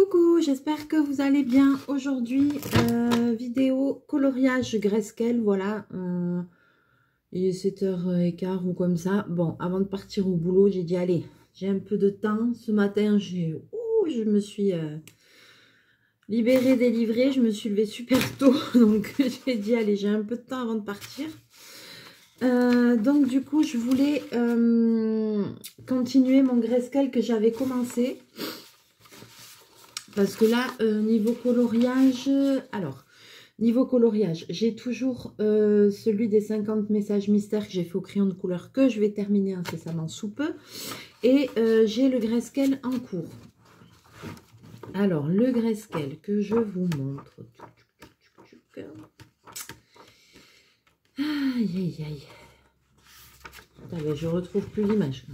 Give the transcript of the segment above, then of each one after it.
Coucou, j'espère que vous allez bien. Aujourd'hui, euh, vidéo coloriage Grayscale, voilà. Il est 7h15 ou comme ça. Bon, avant de partir au boulot, j'ai dit, allez, j'ai un peu de temps. Ce matin, j'ai, je me suis euh, libérée, délivrée. Je me suis levée super tôt. Donc, j'ai dit, allez, j'ai un peu de temps avant de partir. Euh, donc du coup je voulais euh, continuer mon grayscale que j'avais commencé parce que là euh, niveau coloriage alors niveau coloriage j'ai toujours celui des 50 messages mystères que j'ai fait au crayon de couleur que je vais terminer incessamment sous peu et j'ai le grayscale en cours alors le grayscale que je vous montre Aïe, aïe, aïe. Attends, je retrouve plus l'image.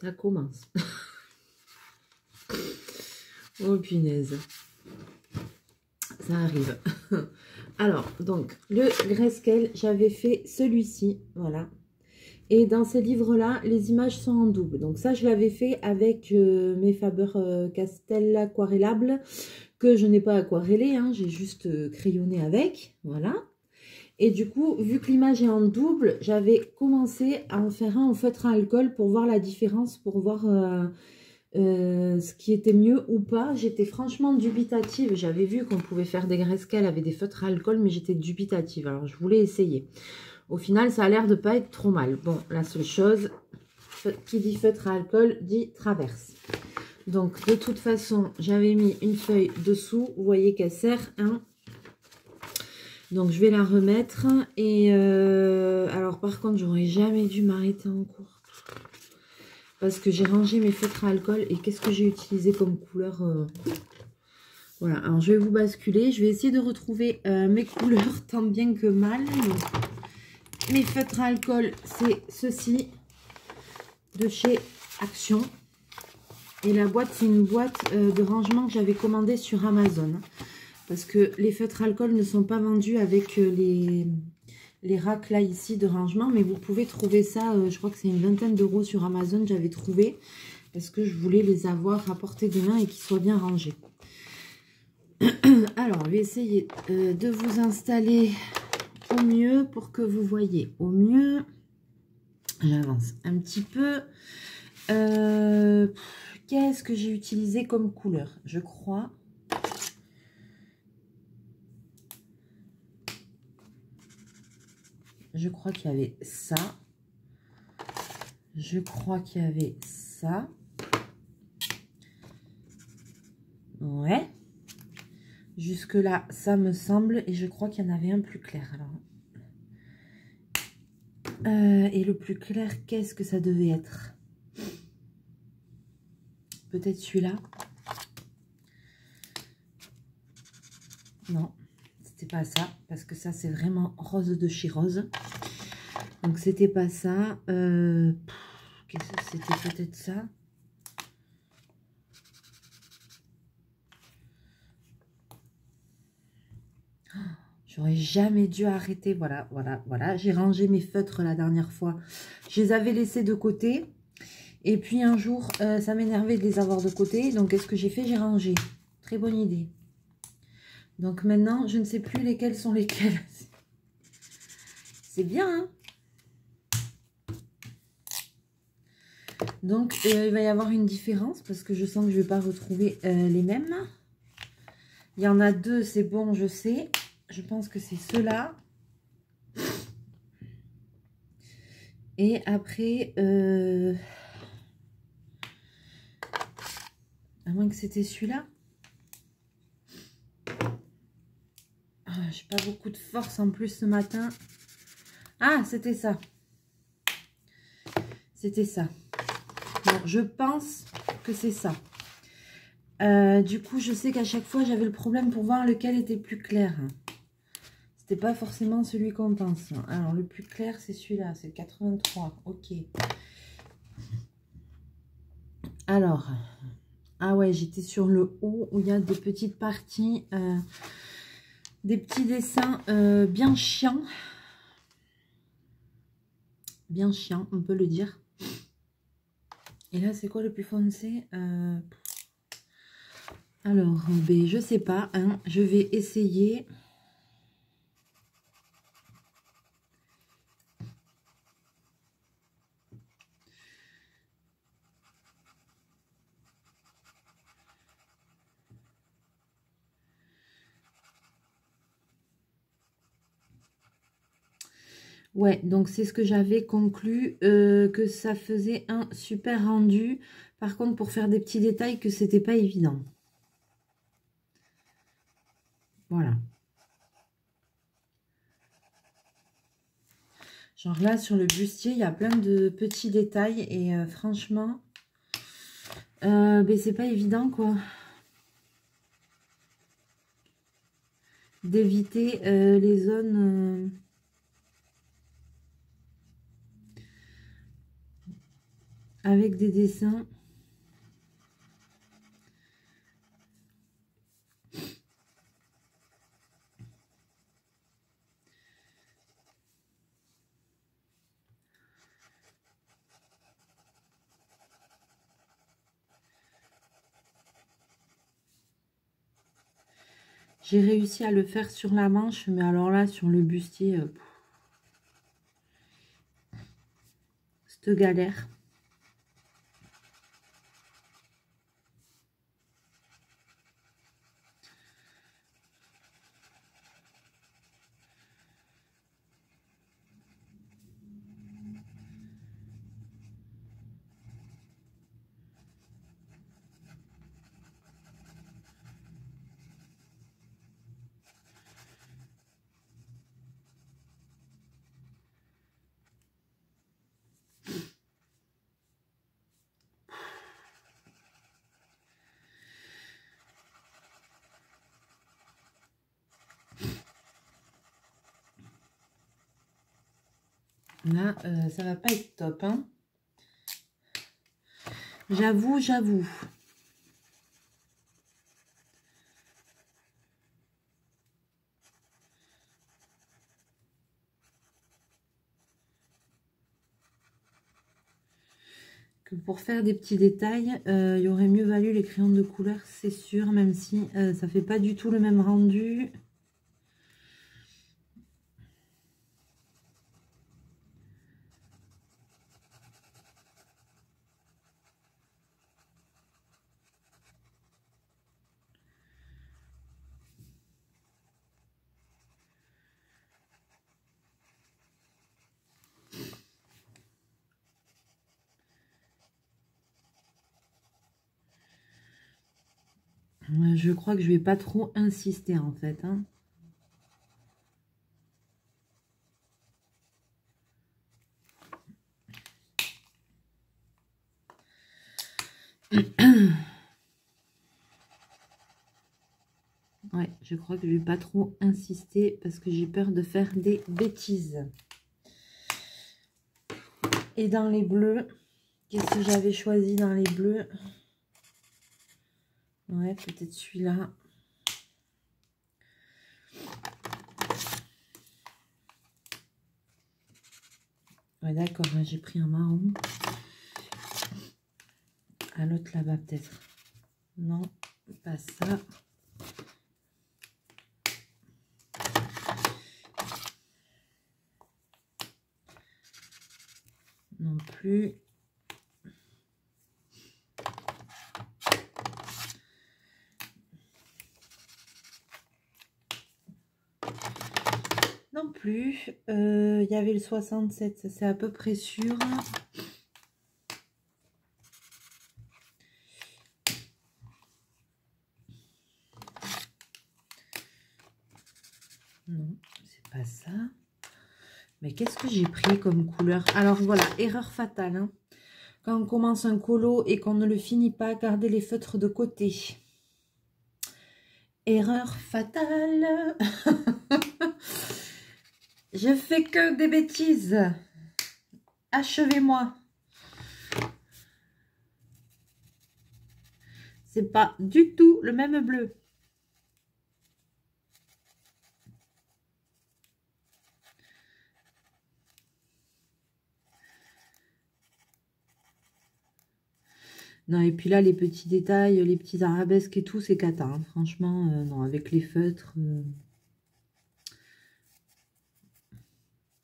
Ça commence. oh punaise. Ça arrive. Alors, donc, le Grayscale, j'avais fait celui-ci, voilà. Et dans ces livres-là, les images sont en double. Donc ça, je l'avais fait avec euh, mes Faber-Castell aquarellables que je n'ai pas aquarellé, hein, j'ai juste euh, crayonné avec, voilà. Et du coup, vu que l'image est en double, j'avais commencé à en faire un en feutre à alcool pour voir la différence, pour voir euh, euh, ce qui était mieux ou pas. J'étais franchement dubitative. J'avais vu qu'on pouvait faire des graisses-cales avec des feutres à alcool, mais j'étais dubitative. Alors, je voulais essayer. Au final, ça a l'air de pas être trop mal. Bon, la seule chose, qui dit feutre à alcool, dit traverse. Donc, de toute façon, j'avais mis une feuille dessous. Vous voyez qu'elle sert. Hein Donc, je vais la remettre. Et euh, alors, par contre, j'aurais jamais dû m'arrêter en cours. Parce que j'ai rangé mes feutres à alcool. Et qu'est-ce que j'ai utilisé comme couleur euh, Voilà, alors je vais vous basculer. Je vais essayer de retrouver euh, mes couleurs tant bien que mal. mes feutres à alcool, c'est ceci de chez Action. Et la boîte, c'est une boîte euh, de rangement que j'avais commandée sur Amazon. Parce que les feutres alcool ne sont pas vendus avec les, les racks là ici de rangement. Mais vous pouvez trouver ça, euh, je crois que c'est une vingtaine d'euros sur Amazon, j'avais trouvé. Parce que je voulais les avoir à portée de main et qu'ils soient bien rangés. Alors, je vais essayer de vous installer au mieux pour que vous voyez au mieux. J'avance un petit peu. Euh, Qu'est-ce que j'ai utilisé comme couleur? Je crois. Je crois qu'il y avait ça. Je crois qu'il y avait ça. Ouais. Jusque-là, ça me semble. Et je crois qu'il y en avait un plus clair. Alors. Euh, et le plus clair, qu'est-ce que ça devait être? Peut-être celui-là? Non, pas ça. Parce que ça, c'est vraiment rose de chez Rose. Donc, c'était pas ça. Euh, c'était peut-être ça? J'aurais jamais dû arrêter. Voilà, voilà, voilà. J'ai rangé mes feutres la dernière fois. Je les avais laissés de côté. Et puis un jour, euh, ça m'énervait de les avoir de côté. Donc, qu'est-ce que j'ai fait? J'ai rangé. Très bonne idée. Donc maintenant, je ne sais plus lesquels sont lesquels. C'est bien, hein Donc, euh, il va y avoir une différence parce que je sens que je ne vais pas retrouver euh, les mêmes. Il y en a deux, c'est bon, je sais. Je pense que c'est ceux-là. Et après, à moins que c'était celui-là. J'ai pas beaucoup de force en plus ce matin. Ah, c'était ça. C'était ça. je pense que c'est ça. Euh, du coup, je sais qu'à chaque fois, j'avais le problème pour voir lequel était plus clair. C'était pas forcément celui qu'on pense. Alors, le plus clair, c'est celui-là. C'est 83. Ok. Alors, ah ouais, j'étais sur le haut où il y a des petites parties, euh, des petits dessins euh, bien chiants. Bien chiants, on peut le dire. Et là, c'est quoi le plus foncé euh, Alors, ben, je sais pas. Hein. Je vais essayer... Ouais, donc c'est ce que j'avais conclu, euh, que ça faisait un super rendu. Par contre, pour faire des petits détails, que c'était pas évident. Voilà. Genre là, sur le bustier, il y a plein de petits détails. Et euh, franchement, euh, ben, c'est pas évident, quoi. D'éviter les zones... avec des dessins. J'ai réussi à le faire sur la manche, mais alors là, sur le bustier, euh, cette galère. Là, euh, ça va pas être top. Hein. J'avoue, j'avoue. que pour faire des petits détails, euh, il aurait mieux valu les crayons de couleur, c'est sûr, même si euh, ça fait pas du tout le même rendu. Je crois que je vais pas trop insister en fait. Hein. Ouais, je crois que je vais pas trop insister parce que j'ai peur de faire des bêtises. Et dans les bleus, qu'est-ce que j'avais choisi dans les bleus? Ouais, peut-être celui-là. Ouais, d'accord, hein, j'ai pris un marron. À l'autre là-bas, peut-être. Non, pas ça. Non plus. Plus. Euh, il y avait le 67, ça c'est à peu près sûr. Non, c'est pas ça. Mais qu'est-ce que j'ai pris comme couleur? Alors voilà, erreur fatale. Hein. Quand on commence un colo et qu'on ne le finit pas, gardez les feutres de côté. Erreur fatale Je fais que des bêtises. Achevez-moi. C'est pas du tout le même bleu. Non, et puis là, les petits détails, les petits arabesques et tout, c'est cata. Hein. Franchement, euh, non, avec les feutres... Euh,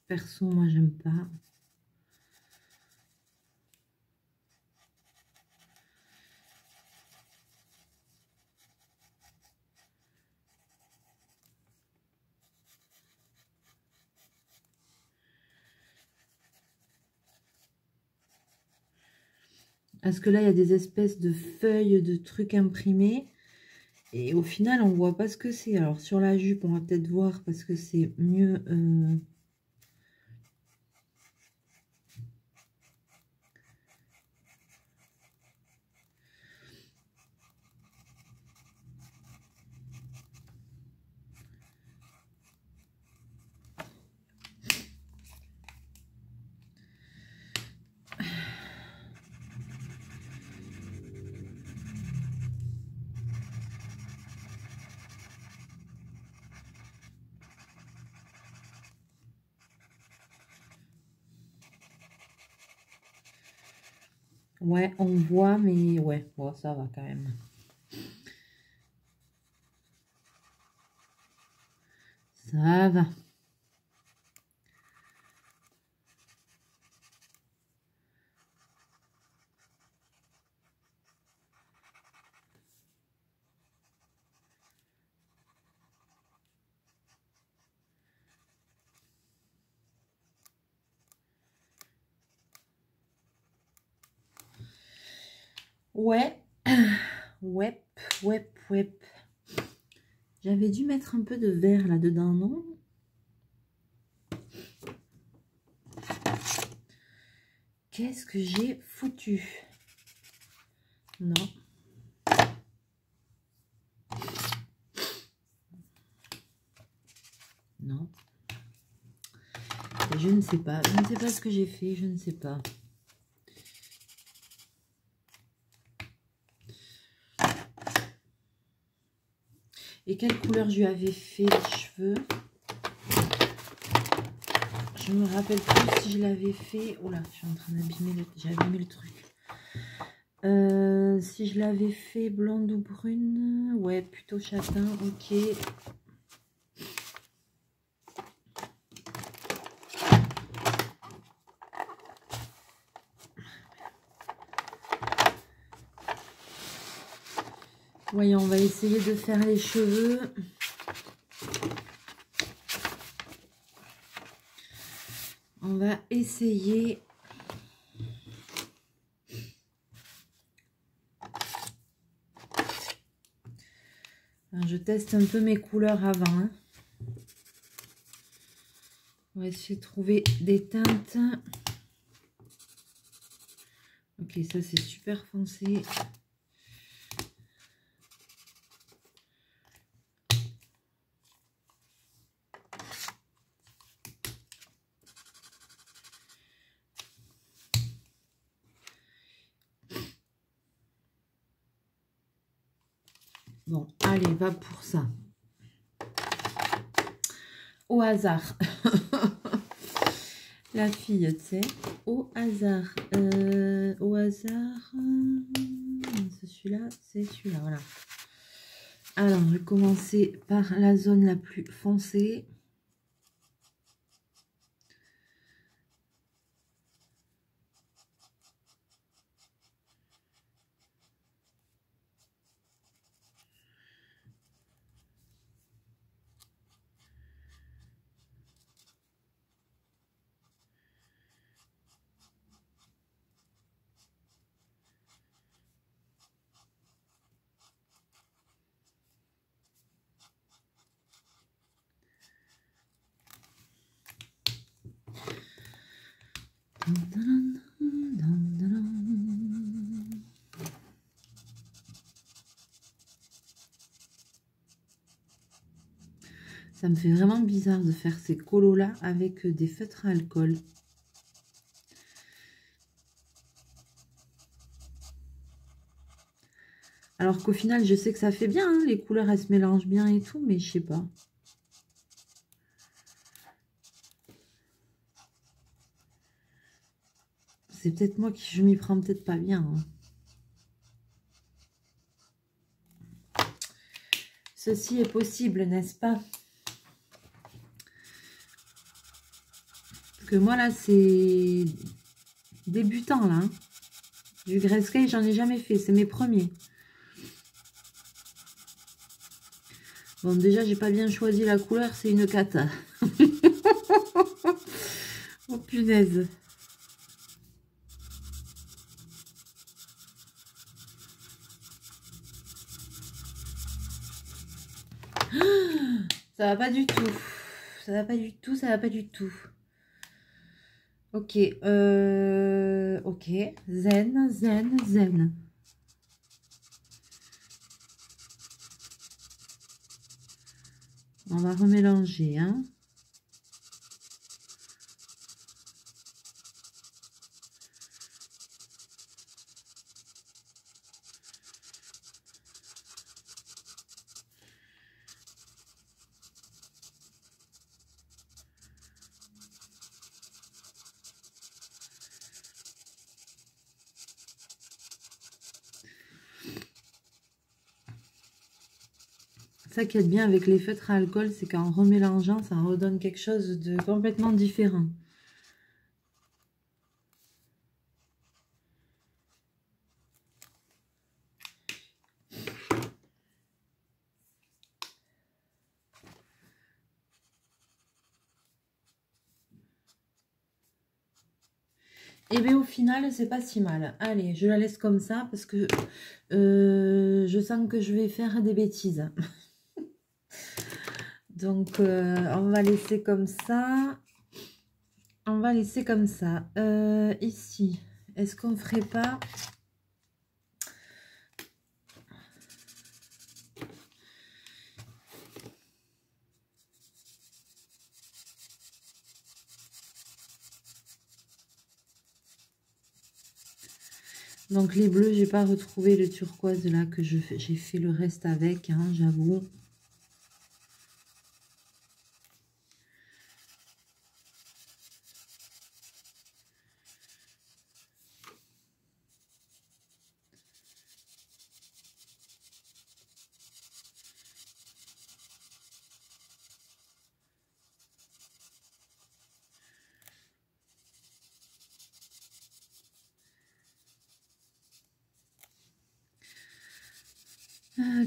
perso, moi, j'aime pas. Parce que là, il y a des espèces de feuilles, de trucs imprimés. Et au final, on voit pas ce que c'est. Alors, sur la jupe, on va peut-être voir parce que c'est mieux... Euh, Ouais, on voit, mais ouais, ça va quand même. Ça va. Ouais. Ouais, ouais, ouais. J'avais dû mettre un peu de verre là-dedans, non? Qu'est-ce que j'ai foutu? Non. Non. Je ne sais pas. Je ne sais pas ce que j'ai fait. Je ne sais pas. Quelle couleur je lui avais fait les cheveux? Je me rappelle plus si je l'avais fait. Oh là, je suis en train d'abîmer le... J'ai abîmé le truc. Euh, si je l'avais fait blonde ou brune. Ouais, plutôt châtain. Ok. Voyons, on va essayer de faire les cheveux. On va essayer... je teste un peu mes couleurs avant. Hein. On va essayer de trouver des teintes. Ok, ça c'est super foncé. Bon, allez, pour ça. Au hasard. La fille, tu sais. Au hasard. Euh, au hasard. C'est celui-là, c'est celui-là, voilà. Alors, je vais commencer par la zone la plus foncée. Ça me fait vraiment bizarre de faire ces colos-là avec des feutres à alcool. Alors qu'au final, je sais que ça fait bien, hein, les couleurs, elles se mélangent bien et tout, mais je sais pas. C'est peut-être moi qui je m'y prends peut-être pas bien. Hein. Ceci est possible, n'est-ce pas? Parce que moi, là, c'est débutant, là. Hein. Du Grayscale, j'en ai jamais fait. C'est mes premiers. Bon, déjà, j'ai pas bien choisi la couleur. C'est une cata. oh, punaise Ça va pas du tout. Ça va pas du tout, ça va pas du tout. Ok, euh, ok, zen, zen, zen. On va remélanger, hein. Ça qui est bien avec les feutres à alcool, c'est qu'en remélangeant, ça redonne quelque chose de complètement différent. Et eh bien au final, c'est pas si mal. Allez, je la laisse comme ça parce que euh, je sens que je vais faire des bêtises. Donc, euh, on va laisser comme ça. On va laisser comme ça. Euh, ici, est-ce qu'on ferait pas... Donc les bleus, j'ai pas retrouvé le turquoise là que j'ai fait le reste avec, hein, j'avoue.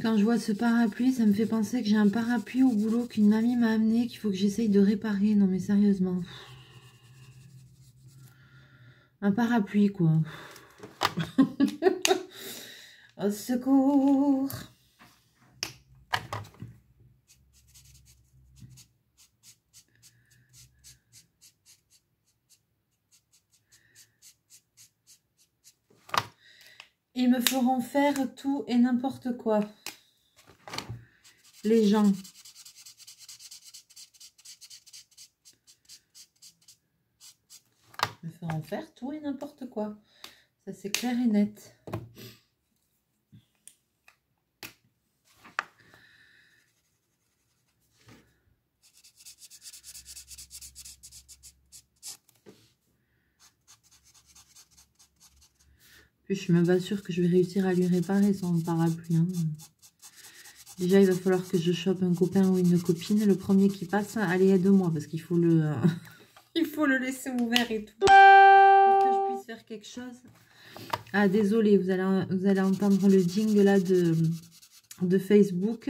quand je vois ce parapluie, ça me fait penser que j'ai un parapluie au boulot qu'une mamie m'a amené, qu'il faut que j'essaye de réparer. Non mais sérieusement. Un parapluie quoi. au secours. Ils me feront faire tout et n'importe quoi les gens. Me faire en faire tout et n'importe quoi. Ça, c'est clair et net. Puis je suis même pas sûre que je vais réussir à lui réparer son parapluie. Hein. Déjà, il va falloir que je chope un copain ou une copine. Le premier qui passe, allez, aide-moi, parce qu'il faut le... il faut le laisser ouvert et tout. Pour que je puisse faire quelque chose. Ah, désolé, vous allez, vous allez entendre le ding là de, de Facebook.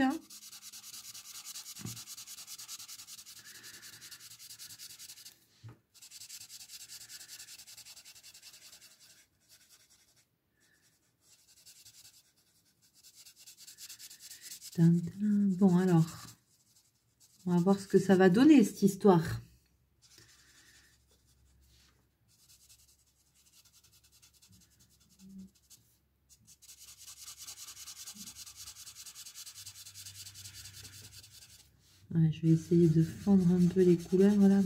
Bon, alors, on va voir ce que ça va donner, cette histoire. je vais essayer de fondre un peu les couleurs, là.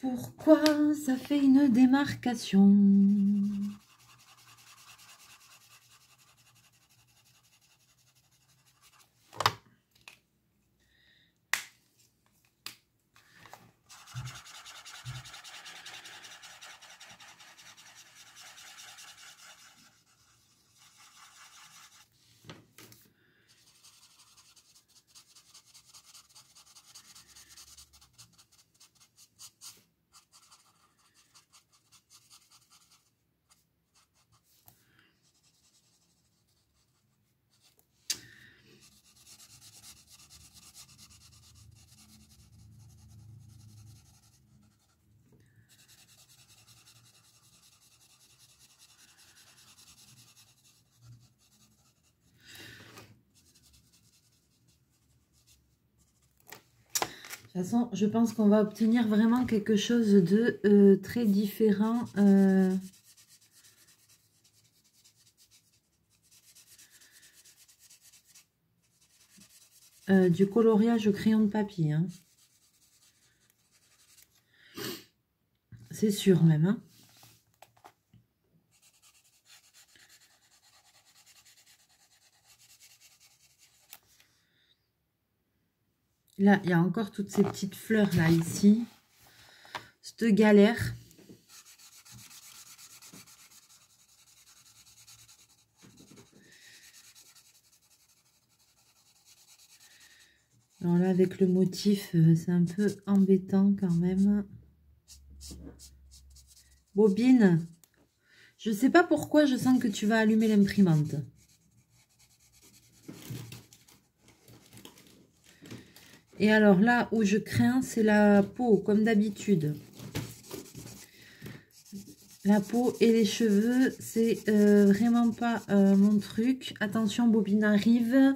Pourquoi ça fait une démarcation toute façon, je pense qu'on va obtenir vraiment quelque chose de euh, très différent. Euh, euh, du coloriage au crayon de papier. Hein. C'est sûr même. Hein. Là, il y a encore toutes ces petites fleurs là, ici. Cette galère. Alors là, avec le motif, euh, c'est un peu embêtant quand même. Bobine, je ne sais pas pourquoi je sens que tu vas allumer l'imprimante. Et alors là où je crains, c'est la peau, comme d'habitude. La peau et les cheveux, c'est euh, vraiment pas euh, mon truc. Attention, Bobine arrive.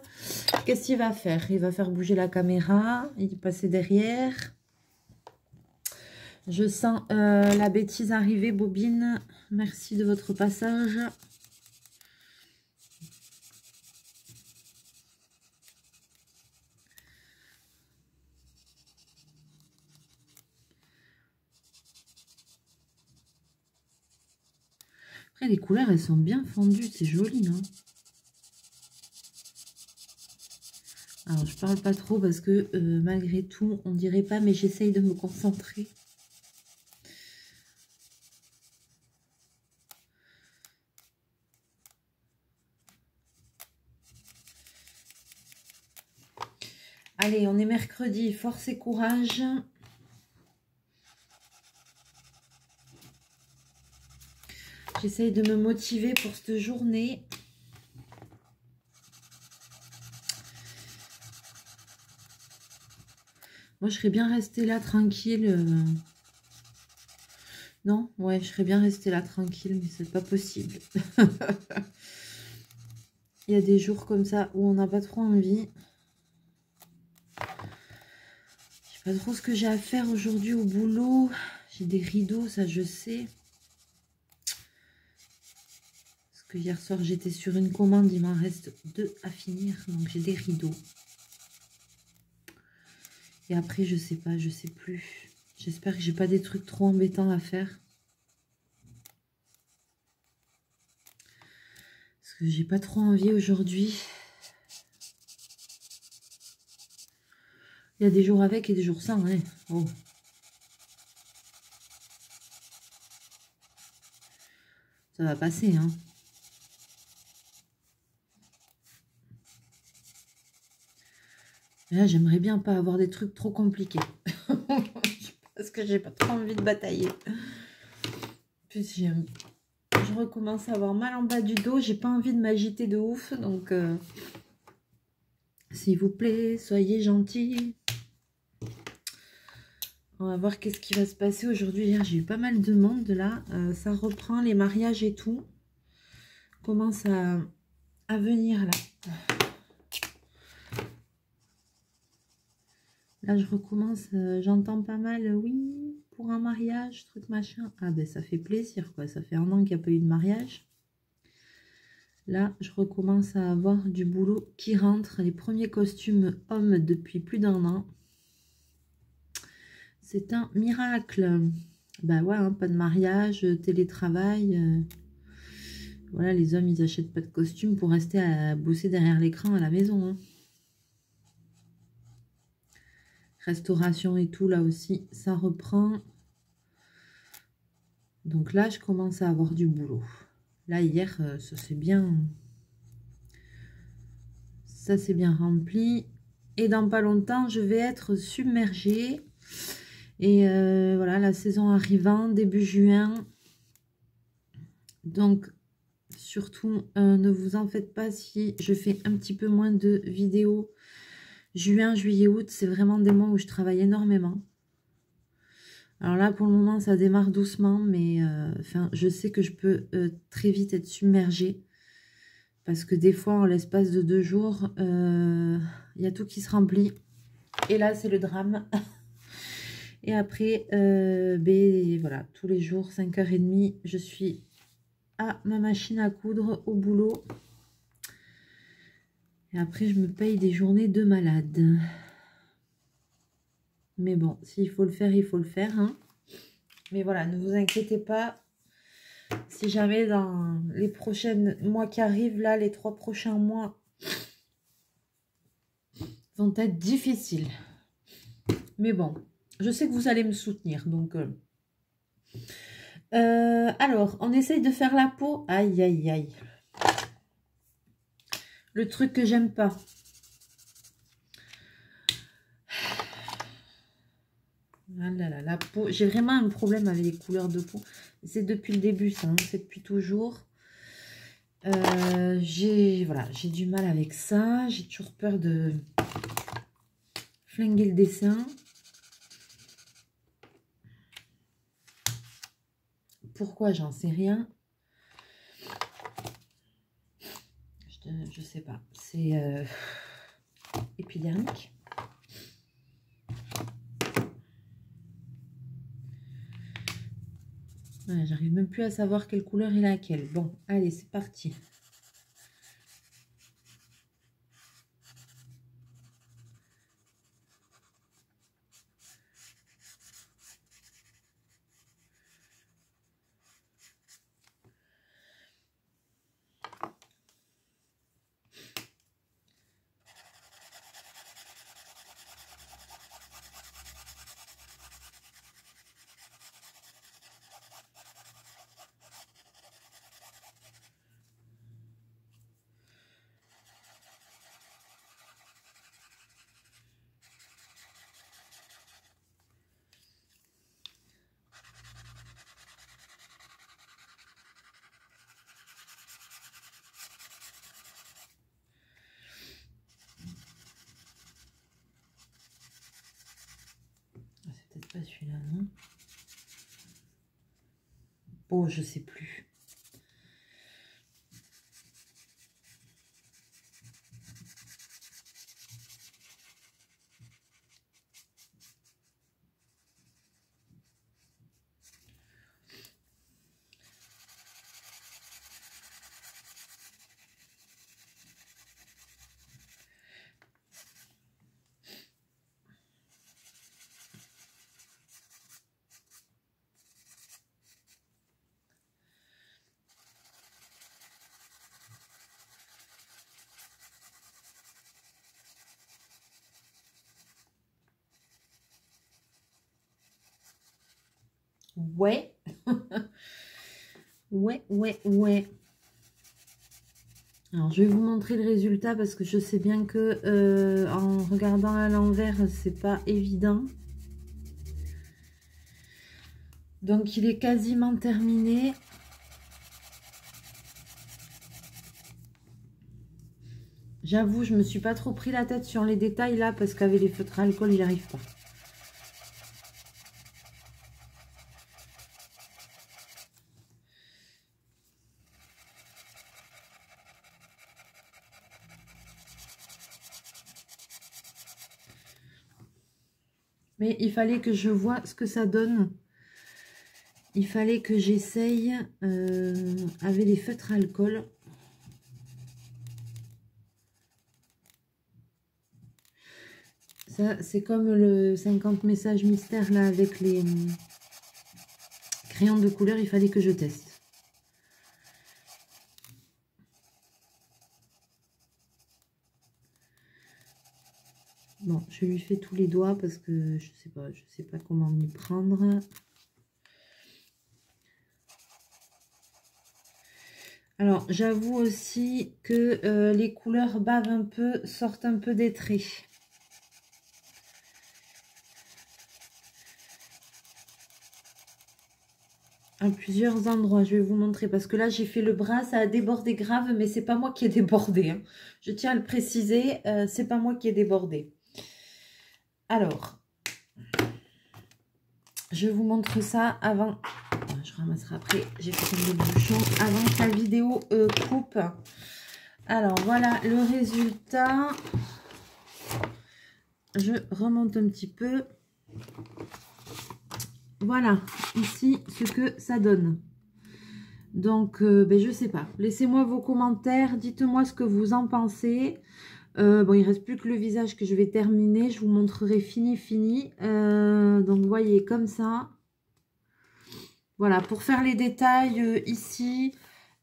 Qu'est-ce qu'il va faire? Il va faire bouger la caméra. Il est passé derrière. Je sens euh, la bêtise arriver, Bobine. Merci de votre passage. Les couleurs, elles sont bien fondues. C'est joli, non? Alors, je parle pas trop parce que euh, malgré tout, on dirait pas, mais j'essaye de me concentrer. Allez, on est mercredi, force et courage. J'essaye de me motiver pour cette journée. Moi, je serais bien restée là tranquille. Euh. Non, ouais, je serais bien restée là tranquille, mais c'est pas possible. Il y a des jours comme ça où on n'a pas trop envie. Je sais pas trop ce que j'ai à faire aujourd'hui au boulot. J'ai des rideaux, ça je sais hier soir j'étais sur une commande, il m'en reste deux à finir, donc j'ai des rideaux. Et après je sais pas, je sais plus. J'espère que j'ai pas des trucs trop embêtants à faire. Parce que j'ai pas trop envie aujourd'hui. Il y a des jours avec et des jours sans, hein. Oh. Ça va passer, hein. Là, j'aimerais bien pas avoir des trucs trop compliqués. Parce que j'ai pas trop envie de batailler. Puis je recommence à avoir mal en bas du dos. J'ai pas envie de m'agiter de ouf. Donc, euh, s'il vous plaît, soyez gentils. On va voir qu'est-ce qui va se passer aujourd'hui. Hier, j'ai eu pas mal de monde là. Euh, ça reprend les mariages et tout. Commence à, à venir là. Là, je recommence, euh, j'entends pas mal, euh, oui, pour un mariage, truc machin. Ah ben, ça fait plaisir, quoi. Ça fait un an qu'il n'y a pas eu de mariage. Là, je recommence à avoir du boulot qui rentre. Les premiers costumes hommes depuis plus d'un an. C'est un miracle. Ben ouais, hein, pas de mariage, télétravail. Euh. voilà, les hommes, ils achètent pas de costumes pour rester à bosser derrière l'écran à la maison. Hein. Restauration et tout, là aussi, ça reprend. Donc là, je commence à avoir du boulot. Là, hier, euh, ça s'est bien... Ça s'est bien rempli. Et dans pas longtemps, je vais être submergée. Et euh, voilà, la saison arrivant, début juin. Donc, surtout, euh, ne vous en faites pas si je fais un petit peu moins de vidéos Juin, juillet, août, c'est vraiment des mois où je travaille énormément. Alors là, pour le moment, ça démarre doucement, mais euh, je sais que je peux euh, très vite être submergée. Parce que des fois, en l'espace de deux jours, il euh, y a tout qui se remplit. Et là, c'est le drame. Et après, ben, voilà, tous les jours, 5h30, je suis à ma machine à coudre au boulot. Et après, je me paye des journées de malade. Mais bon, s'il faut le faire, il faut le faire. Hein. Mais voilà, ne vous inquiétez pas. Si jamais dans les prochains mois qui arrivent, là, les trois prochains mois vont être difficiles. Mais bon, je sais que vous allez me soutenir. Donc, euh, euh, alors, on essaye de faire la peau. Aïe, aïe, aïe. Le truc que j'aime pas. Ah la peau. J'ai vraiment un problème avec les couleurs de peau. C'est depuis le début, ça. Hein, c'est depuis toujours. Euh, voilà, j'ai du mal avec ça. J'ai toujours peur de flinguer le dessin. Pourquoi J'en sais rien. Je, sais pas. C'est euh, épidermique. J'arrive même plus à savoir quelle couleur est laquelle. Bon, allez, c'est parti. Oh, je sais plus. Ouais. Ouais, ouais, ouais. Alors, je vais vous montrer le résultat parce que je sais bien que euh, en regardant à l'envers, c'est pas évident. Donc, il est quasiment terminé. J'avoue, je me suis pas trop pris la tête sur les détails là parce qu'avec les feutres à alcool, j'y arrive pas. Mais il fallait que je vois ce que ça donne. Il fallait que j'essaye euh, avec les feutres à alcool. Ça, c'est comme le 50 messages mystères là avec les euh, crayons de couleur. Il fallait que je teste. Bon, je lui fais tous les doigts parce que je sais pas, je sais pas comment m'y prendre. Alors, j'avoue aussi que euh, les couleurs bavent un peu, sortent un peu des traits. À plusieurs endroits, je vais vous montrer. Parce que là, j'ai fait le bras, ça a débordé grave, mais c'est pas moi qui ai débordé. Hein. Je tiens à le préciser, euh, c'est pas moi qui ai débordé. Alors, je vous montre ça avant. Je ramasserai après. J'ai fait le bouchon avant que la vidéo euh, coupe. Alors, voilà le résultat. Je remonte un petit peu. voilà, ici, ce que ça donne. Donc, euh, ben, je sais pas. Laissez-moi vos commentaires. Dites-moi ce que vous en pensez. Euh, bon, il reste plus que le visage que je vais terminer. Je vous montrerai fini, fini. Euh, donc, voyez, comme ça. Voilà, pour faire les détails ici,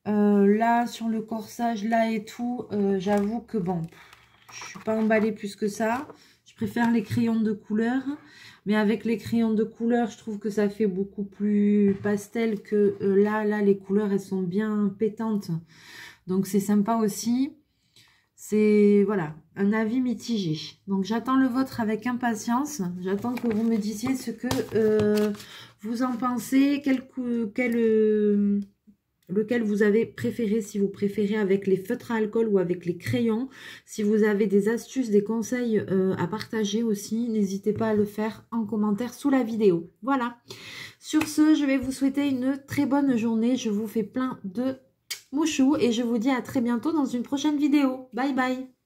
là, sur le corsage, là et tout, j'avoue que bon, je suis pas emballée plus que ça. Je préfère les crayons de couleur. Mais avec les crayons de couleur, je trouve que ça fait beaucoup plus pastel que euh, là. Là, les couleurs, elles sont bien pétantes. Donc, c'est sympa aussi. C'est, voilà, un avis mitigé. Donc, j'attends le vôtre avec impatience. J'attends que vous me disiez ce que euh, vous en pensez. Quel, quel, euh, lequel vous avez préféré, si vous préférez avec les feutres à alcool ou avec les crayons. Si vous avez des astuces, des conseils euh, à partager aussi, n'hésitez pas à le faire en commentaire sous la vidéo. Voilà. Sur ce, je vais vous souhaiter une très bonne journée. Je vous fais plein de mouchous et je vous dis à très bientôt dans une prochaine vidéo. Bye bye